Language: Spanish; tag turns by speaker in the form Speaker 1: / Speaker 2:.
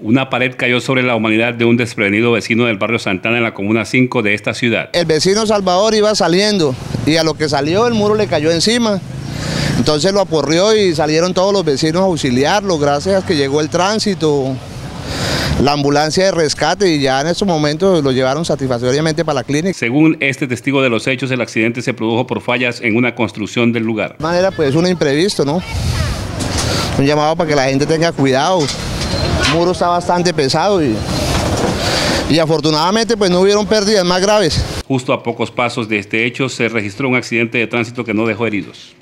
Speaker 1: Una pared cayó sobre la humanidad de un desprevenido vecino del barrio Santana en la comuna 5 de esta ciudad.
Speaker 2: El vecino Salvador iba saliendo y a lo que salió el muro le cayó encima. Entonces lo aporrió y salieron todos los vecinos a auxiliarlo, gracias a que llegó el tránsito, la ambulancia de rescate y ya en estos momentos lo llevaron satisfactoriamente para la clínica.
Speaker 1: Según este testigo de los hechos, el accidente se produjo por fallas en una construcción del lugar.
Speaker 2: De manera pues un imprevisto, ¿no? Un llamado para que la gente tenga cuidado. Muro está bastante pesado y, y afortunadamente pues no hubieron pérdidas más graves.
Speaker 1: Justo a pocos pasos de este hecho se registró un accidente de tránsito que no dejó heridos.